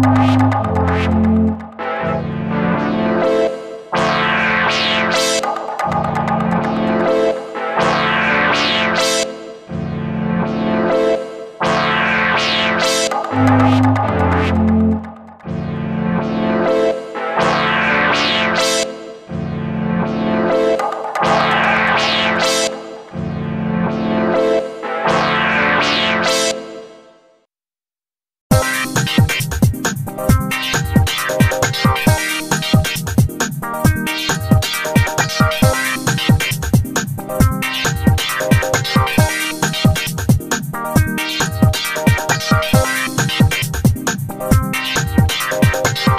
Thank you. Thank